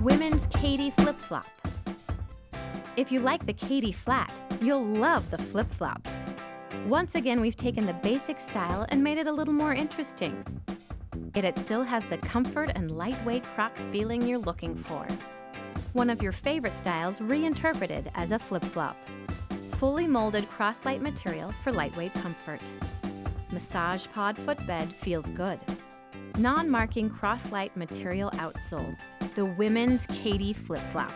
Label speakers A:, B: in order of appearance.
A: Women's Kadee Flip Flop. If you like the Kadee Flat, you'll love the Flip Flop. Once again, we've taken the basic style and made it a little more interesting. Yet it still has the comfort and lightweight Crocs feeling you're looking for. One of your favorite styles reinterpreted as a flip flop. Fully molded Croslite material for lightweight comfort. Massage pod footbed feels good. Non-marking Croslite material outsole. The women's Kadee flip flop.